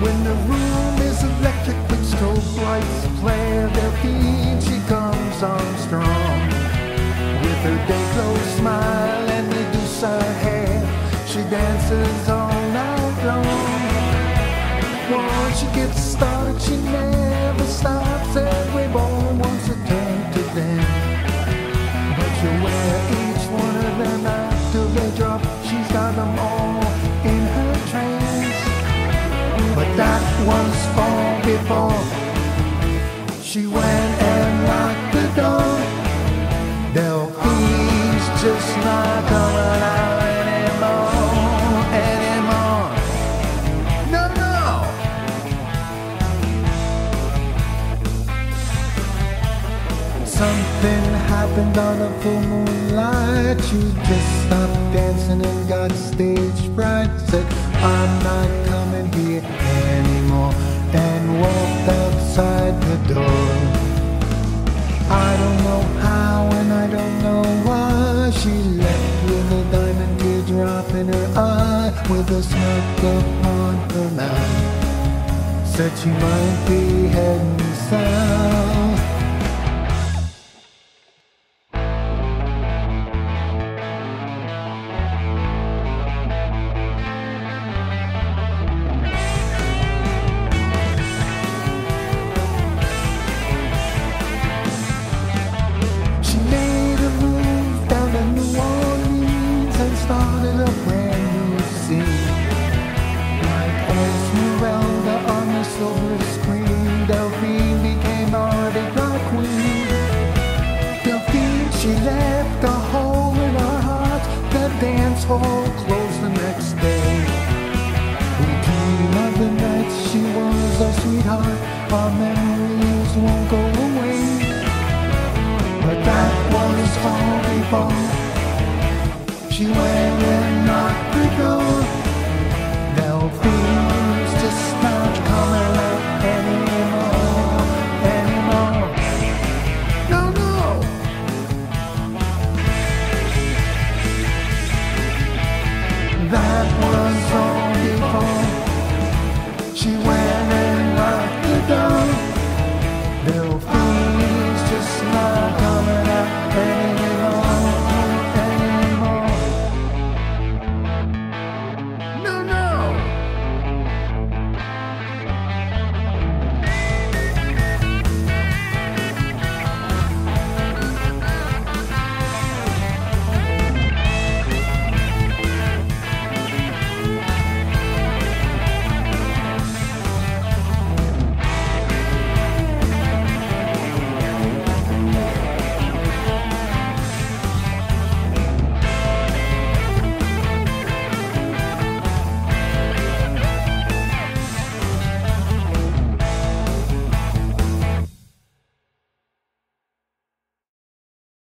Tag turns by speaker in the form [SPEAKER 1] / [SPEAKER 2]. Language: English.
[SPEAKER 1] When the room is electric with strobe lights flare their feet, she comes on strong. With her day clothes smile and Medusa hair, she dances all night long. Once she gets started, she never stops. Everyone wants to turn to them. That was before she went and locked the door. Delphine's just not coming out anymore, anymore. No, no. Something happened on a full moonlight. She just stopped dancing and got stage fright. Said, With a smirk upon her mouth. Said she might be heading south. She made a move down to New and started a brand new scene. Like Esmeralda on the silver screen, Delphine became Mardi Gras queen. Delphine, she left a hole in our heart. The dance hall closed the next day. We dream of the nights she was our sweetheart. Our memories won't go away. But that was all before she went and knocked the door. that was